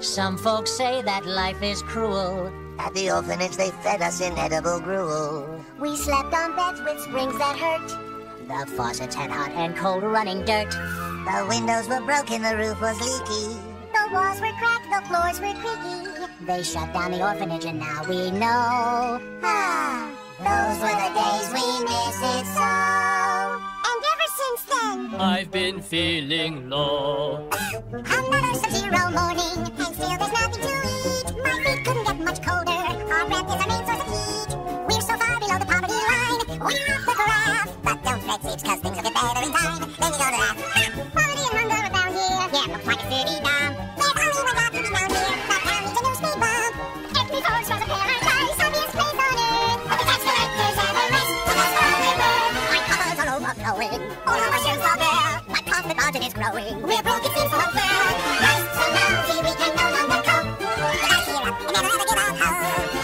Some folks say that life is cruel. At the orphanage, they fed us inedible gruel. We slept on beds with springs that hurt. The faucets had hot and cold running dirt. The windows were broken, the roof was leaky. The walls were cracked, the floors were creaky. They shut down the orphanage, and now we know. Ah, those were the days I've been feeling low. another sub-zero morning, and still there's nothing to eat. My feet couldn't get much colder. Our breath is our main source of heat. We're so far below the poverty line. We're off the graph. But don't fret, cause things will get better in time. Then you go to that. Poverty and hunger are found here. Yeah, but quite a city down. There's only one here. Needs a paradise. The collectors the of. My. All shoes are. Profit margin is growing. We're broke, it seems so unfair. Life's so lousy, we can no longer cope. We gotta cheer up and never ever give up hope.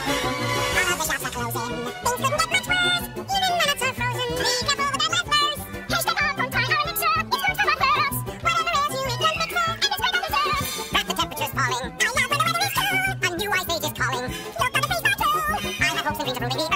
All the shops are closing. Things couldn't get much worse. Even minutes are frozen. Be careful with that last verse. Hashtag on from Thai elixir. It's good for my nerves. Whatever else you eat, can mix it, and it's great on dessert. Graph, the temperature's falling. I love when the weather is cool. A new ice age is calling. Look on the face tattoo. I have hopes and dreams of moving